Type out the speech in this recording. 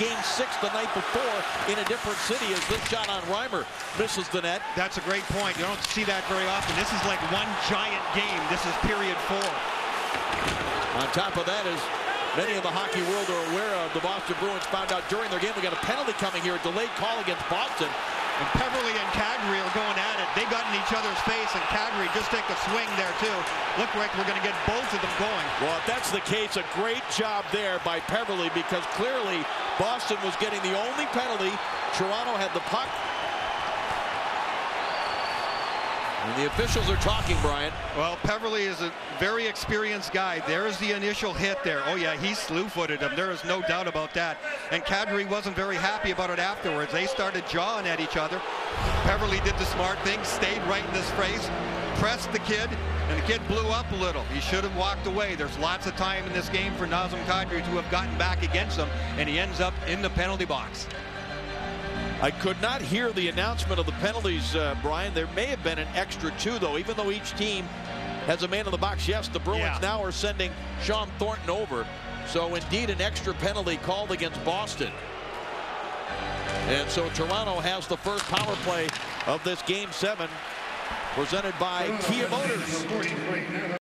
game six the night before in a different city as this shot on Reimer misses the net. That's a great point. You don't see that very often. This is like one giant game. This is period four. On top of that, as many in the hockey world are aware of, the Boston Bruins found out during their game we got a penalty coming here, a delayed call against Boston. And Peverley and Kadri are going at it. They got in each other's face, and Kadri just take a swing there, too. Look like we're going to get both of them going. Well, if that's the case, a great job there by Peverley because clearly Boston was getting the only penalty. Toronto had the puck. And the officials are talking, Brian. Well, Peverley is a very experienced guy. There's the initial hit there. Oh, yeah, he slew-footed him. There is no doubt about that. And Kadri wasn't very happy about it afterwards. They started jawing at each other. Peverley did the smart thing, stayed right in his face, pressed the kid, and the kid blew up a little. He should have walked away. There's lots of time in this game for Nazem Kadri to have gotten back against him, and he ends up in the penalty box. I could not hear the announcement of the penalties, uh, Brian. There may have been an extra two, though, even though each team has a man in the box. Yes, the Bruins yeah. now are sending Shawn Thornton over. So, indeed, an extra penalty called against Boston. And so Toronto has the first power play of this game seven, presented by Kia Motors.